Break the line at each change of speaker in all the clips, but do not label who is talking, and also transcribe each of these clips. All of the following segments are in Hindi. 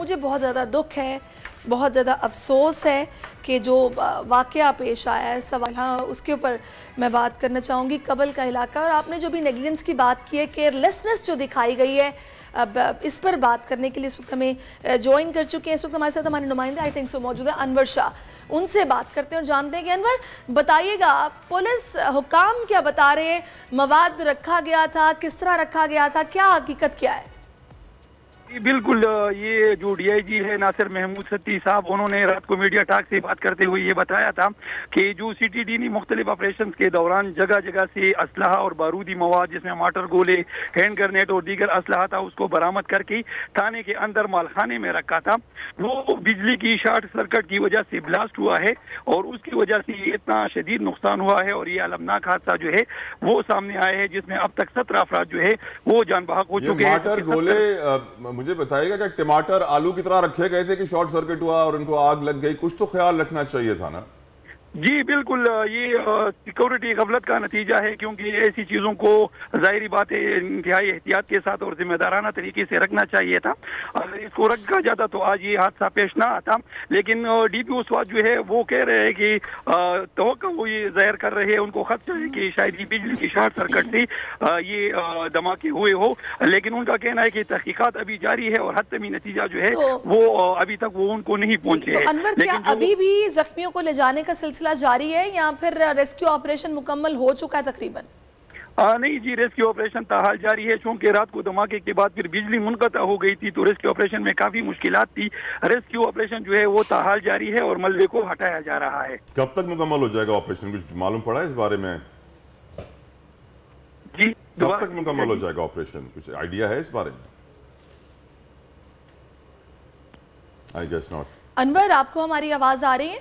मुझे बहुत ज़्यादा दुख है, बहुत ज़्यादा अफसोस है कि जो वाक़ पेश आया है सवाल। हाँ उसके ऊपर मैं बात करना चाहूँगी कबल का इलाका। और आपने जो भी नेगलेंस की बात की है केयरलेसनेस जो दिखाई गई है, अब इस पर बात करने के लिए इस वक्त हमें ज्वाइन कर चुके हैं। इस वक्त हमारे साथ हमारे नुमाइंदे आई थिंक सो मौजूद है अनवर शाह। उनसे बात करते हैं और जानते हैं कि अनवर, बताइएगा, पुलिस हुकाम क्या बता रहे हैं? मवाद रखा गया था, किस तरह रखा गया था? क्या हकीकत क्या है?
बिल्कुल ये जो डीआईजी है नासिर महमूद सत्ती साहब उन्होंने रात को मीडिया टाक से बात करते हुए ये बताया था कि जो सीटीडी ने मुख्तलिफ़ ऑपरेशन के दौरान जगह जगह से असलाह और बारूदी मवाद जिसमें माटर गोले हैंड ग्रेनेड और दीगर असलाह था उसको बरामद करके थाने के अंदर मालखाने में रखा था। वो बिजली की शार्ट सर्किट की वजह से ब्लास्ट हुआ है और उसकी वजह से ये इतना शदीद नुकसान हुआ है और ये अलमनाक हादसा जो है वो सामने आया है जिसमें अब तक सत्रह अफराज जो है वो जान बहक हो चुके
हैं। मुझे बताइएगा क्या टमाटर आलू की तरह रखे गए थे कि शॉर्ट सर्किट हुआ और उनको आग लग गई। कुछ तो ख्याल रखना चाहिए था ना।
जी बिल्कुल ये सिक्योरिटी गफलत का नतीजा है क्योंकि ऐसी चीज़ों को ज़ाहिर बात है इंतहाई एहतियात के साथ और जिम्मेदाराना तरीके से रखना चाहिए था। अगर इसको रखा जाता तो आज ये हादसा पेश ना आता। लेकिन डी पी उस जो है वो कह रहे हैं कि तो वो ये ज़ाहिर कर रहे हैं उनको खदशा है कि शायद ये बिजली की शॉर्ट सर्कट से ये धमाके हुए हो। लेकिन उनका कहना है कि तहकीकत अभी जारी है और हतमी नतीजा जो है तो, वो अभी तक वो उनको नहीं पहुँचे
तो लेकिन अभी भी जख्मियों को ले जाने का सिलसिला सिलसिला जारी है या फिर रेस्क्यू ऑपरेशन मुकम्मल हो चुका है तकरीबन?
आ, नहीं जी रेस्क्यू ऑपरेशन ताहाल जारी है। चूँकि रात को धमाके के बाद फिर बिजली मुनकता हो गई थी तो रेस्क्यू ऑपरेशन में काफ़ी मुश्किल थी। रेस्क्यू ऑपरेशन जो है वो ताहाल जारी है और मलबे को हटाया जा रहा है।
कब तक मुकम्मल हो जाएगा ऑपरेशन? कुछ मालूम पड़ा इस बारे में?
जी
कब तक मुकम्मल हो जाएगा ऑपरेशन? कुछ आइडिया है इस बारे में? आई गेस नॉट
अनवर आपको हमारी आवाज़ आ रही है?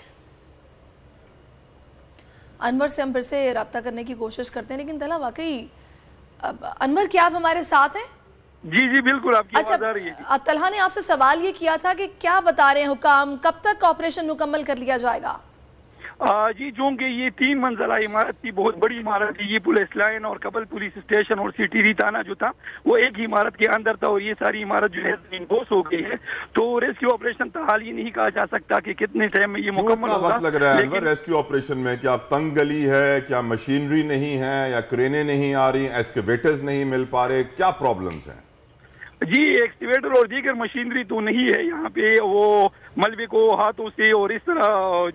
अनवर से हम फिर से रबता करने की कोशिश करते हैं लेकिन तला वाकई अनवर क्या आप हमारे साथ हैं?
जी जी बिल्कुल आपकी अच्छा आ रही है
तलहा ने आपसे सवाल ये किया था कि क्या बता रहे हैं हुकाम कब तक ऑपरेशन मुकम्मल कर लिया जाएगा?
जी चूँकि ये तीन मंजिला इमारत थी बहुत बड़ी इमारत थी ये पुलिस लाइन और कबल पुलिस स्टेशन और सिटी थाना जो था वो एक ही इमारत के अंदर था और ये सारी इमारत जो है बोस हो गई है। तो रेस्क्यू ऑपरेशन तो हाल ही नहीं कहा जा सकता कि कितने टाइम में ये मुकम्मल होगा
लग रहा है रेस्क्यू ऑपरेशन में क्या तंग गली है क्या मशीनरी नहीं है या क्रेने नहीं आ रही एस्केवेटर्स नहीं मिल पा रहे क्या प्रॉब्लम है?
जी एक्सटिवेटर और दीगर मशीनरी तो नहीं है यहाँ पे। वो मलबे को हाथों से और इस तरह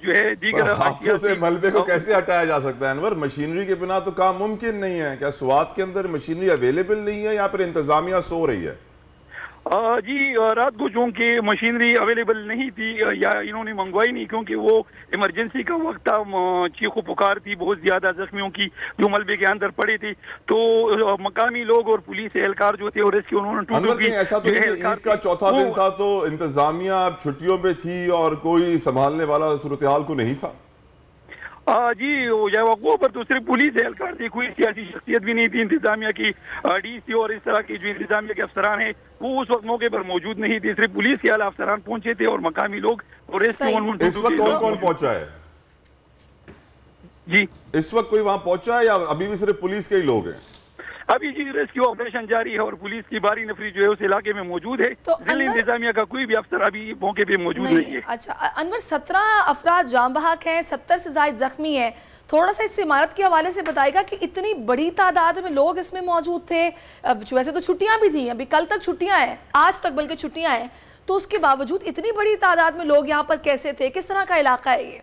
जो है दीगर
हाथों से मलबे को कैसे हटाया जा सकता है अनवर? मशीनरी के बिना तो काम मुमकिन नहीं है। क्या स्वाद के अंदर मशीनरी अवेलेबल नहीं है? या फिर इंतजामिया सो रही है।
जी रात को चूँकि मशीनरी अवेलेबल नहीं थी या इन्होंने मंगवाई नहीं क्योंकि वो इमरजेंसी का वक्त था चीखो पुकार थी बहुत ज़्यादा जख्मियों की जो मलबे के अंदर पड़े थे। तो मकामी लोग और पुलिस एहलकार जो थे और इसकी
उन्होंने ऐसा तो ईद का चौथा दिन था तो इंतजामिया छुट्टियों पे थी और कोई संभालने वाला सूरत हाल को नहीं था।
जी वो पर तो सिर्फ़ पुलिस एहलकार थी कोई सियासी शख्सियत भी नहीं थी इंतजामिया की डीसी और इस तरह की जो इंतजामिया के अफसरान है वो उस वक्त मौके पर मौजूद नहीं थे सिर्फ़ पुलिस के आला अफसरान पहुँचे थे और मकामी लोग और
इस वक्त कौन कौन पहुँचा है?
जी।
इस वक्त कोई वहाँ पहुँचा है या अभी भी सिर्फ़ पुलिस के ही लोग हैं?
अभी जी रेस्क्यू ऑपरेशन जारी है और पुलिस की बारी नफरी जो है उस इलाके में मौजूद है। तो इंतजामिया का कोई भी अफसर अभी मौके पे मौजूद नहीं, नहीं है।
अच्छा अनवर सत्रह अफराद जाम बहाक है सत्तर से ज़्यादा जख्मी है। थोड़ा सा इस इमारत के हवाले से बताएगा कि इतनी बड़ी तादाद में लोग इसमें मौजूद थे। वैसे तो छुट्टियाँ भी थी अभी कल तक छुट्टियाँ हैं आज तक बल्कि छुट्टियाँ हैं। तो उसके बावजूद इतनी बड़ी तादाद में लोग यहाँ पर कैसे थे? किस तरह का इलाका है ये?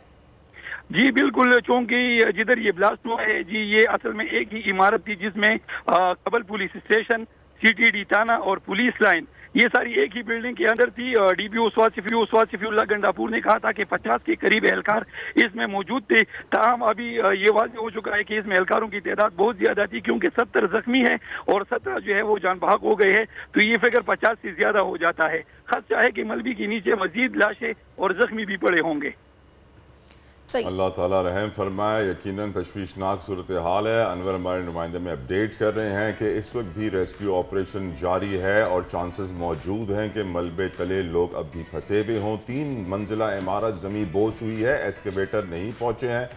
जी, बिल्कुल, चूँकि जिधर ये ब्लास्ट हुआ है, जी, ये असल में एक ही इमारत थी जिसमें कबल पुलिस स्टेशन सीटीडी थाना और पुलिस लाइन, ये सारी एक ही बिल्डिंग के अंदर थी डीपीओ स्वासिफ्यू स्वासिफ्यूल्ला गंडापुर ने कहा था कि 50 के करीब एहलकार इसमें मौजूद थे। ताहम अभी ये वाज हो चुका है कि इसमें एहलकारों की तादाद बहुत ज़्यादा थी, क्योंकि सत्तर जख्मी है और सत्रह जो है वो जान भाग हो गए हैं तो ये फिगर पचास से ज़्यादा हो जाता है। खदशा है कि मलबी के नीचे मजीद लाशें और जख्मी भी पड़े होंगे।
अल्लाह ताला रहम फरमाए यकीनन तशवीशनाक सूरत हाल है। अनवर हमारे नुमाइंदे में अपडेट कर रहे हैं कि इस वक्त भी रेस्क्यू ऑपरेशन जारी है और चांसेस मौजूद हैं कि मलबे तले लोग अब भी फंसे हुए हों। तीन मंजिला इमारत ज़मी बोस हुई है एस्केवेटर नहीं पहुँचे हैं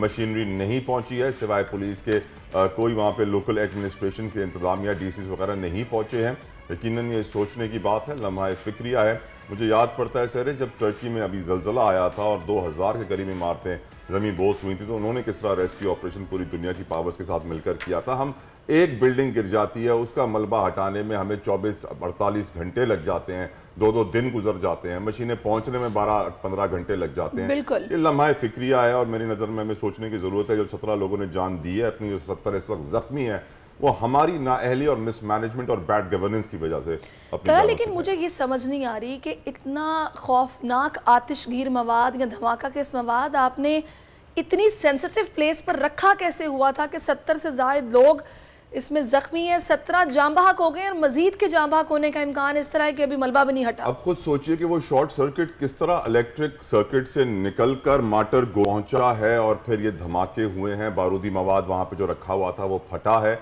मशीनरी नहीं पहुँची है सिवाय पुलिस के आ, कोई वहाँ पे लोकल एडमिनिस्ट्रेशन के इंतजामिया डी वगैरह नहीं पहुँचे हैं। यकीन ये सोचने की बात है लम्हा फिक्रिया है। मुझे याद पड़ता है सर जब टर्की में अभी जलजला आया था और 2000 के करीब इमारतें जमी बोस हुई थी तो उन्होंने किस तरह रेस्क्यू ऑपरेशन पूरी दुनिया की पावर्स के साथ मिलकर किया था? हम एक बिल्डिंग गिर जाती है उसका मलबा हटाने में हमें 24 अड़तालीस घंटे लग जाते हैं दो दो दिन गुजर जाते हैं मशीनें पहुँचने में 12 15 घंटे लग जाते हैं।
बिल्कुल।
ये लम्हा फिक्रिया है और मेरी नज़र में हमें सोचने की ज़रूरत है जो सत्रह लोगों ने जान दी है अपनी जो सत्तर इस वक्त जख्मी है वो हमारी नाअहली और मिसमैनेजमेंट और बैड गवर्नेंस की वजह से
अपनी लेकिन मुझे ये समझ नहीं आ रही कि इतना खौफनाक आतिशगीर मवाद या धमाका के इस मवाद आपने इतनी सेंसिटिव प्लेस पर रखा कैसे हुआ था कि सत्तर से जायद लोग इसमें जख्मी है सत्रह जाम बहक हो गए और मजीद के जाम बहक होने का इम्कान इस तरह है कि अभी मलबा भी नहीं हटा।
अब खुद सोचिए कि वो शॉर्ट सर्किट किस तरह इलेक्ट्रिक सर्किट से निकलकर माटर पहुँचा है और फिर ये धमाके हुए हैं। बारूदी मवाद वहाँ पे जो रखा हुआ था वो फटा है।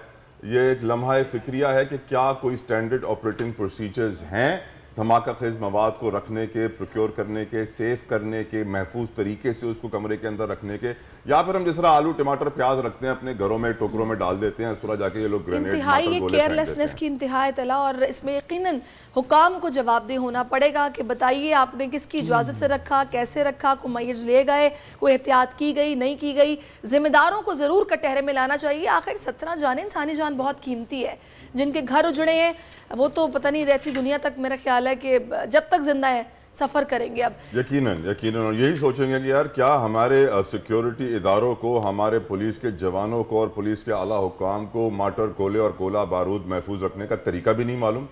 ये एक लम्हा फिक्रिया है कि क्या कोई स्टैंडर्ड ऑपरेटिंग प्रोसीजर्स हैं धमाका खेज मवाद को रखने के प्रोक्योर करने के सेफ़ करने के महफूज तरीके से उसको कमरे के अंदर रखने के। या फिर हम जिस तरह आलू टमाटर प्याज रखते हैं अपने घरों में टोकरों में डाल देते हैं इस तरह जाके ये लोग
ये केयरलेसनेस की इंतहाई तला और इसमें यकीन हुकाम को जवाबदेह होना पड़ेगा कि बताइए आपने किसकी इजाज़त से रखा कैसे रखा को मैज ले गए कोई एहतियात की गई नहीं की गई। जिम्मेदारों को ज़रूर कटहरे में लाना चाहिए। आखिर सत्रह जान इंसानी जान बहुत कीमती है। जिनके घर उजड़े हैं वो तो पता नहीं रहती दुनिया तक मेरा ख्याल है। कि जब तक ज़िंदा है सफ़र करेंगे अब।
यकीनन यकीनन। और यही सोचेंगे कि यार क्या हमारे सिक्योरिटी इदारों को हमारे पुलिस के जवानों को और पुलिस के आला हुकाम को माटर कोले और कोला बारूद महफूज रखने का तरीका भी नहीं मालूम?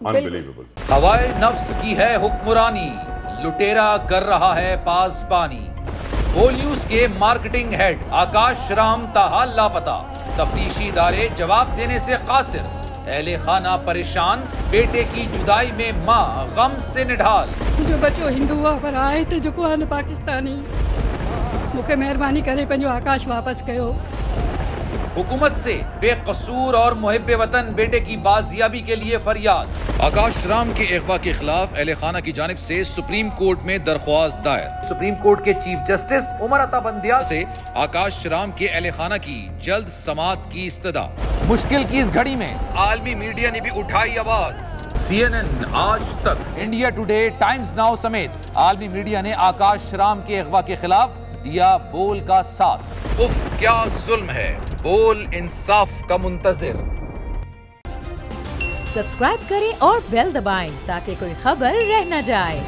अनबिलीवेबल हवाए नफ्स की है हुक्मरानी लुटेरा कर रहा है पास पानी। बोल न्यूज़ के मार्केटिंग हेड आकाश राम ताहा लापता। तफ्तीशी इदारे जवाब देने से कासिर। अहले खाना परेशान बेटे की जुदाई में माँ गम से निढाल।
जो बच्चो हिंदू पर आए थे जो पाकिस्तानी। मुखे मेहरबानी करे पंहिंजो आकाश वापस कयो
हुकूमत से बेकसूर और मुहब वतन बेटे की बाजियाबी के लिए फरियाद। आकाश राम के अगवा के खिलाफ अहल खाना की जानब से सुप्रीम कोर्ट में दरख्वास्त दायर। सुप्रीम कोर्ट के चीफ जस्टिस उमर अता बंदिया से आकाश राम के अहल खाना की जल्द समात की इस्तदा। मुश्किल की इस घड़ी में। आलमी मीडिया ने भी उठाई आवाज़। सी एन एन आज तक इंडिया टुडे टाइम्स नाउ समेत आलमी मीडिया ने आकाश राम के अगवा के खिलाफ दिया बोल का साथ। उफ क्या जुल्म है। बोल इंसाफ का मुंतजर।
सब्सक्राइब करें और बेल दबाएँ ताकि कोई खबर रह न जाए।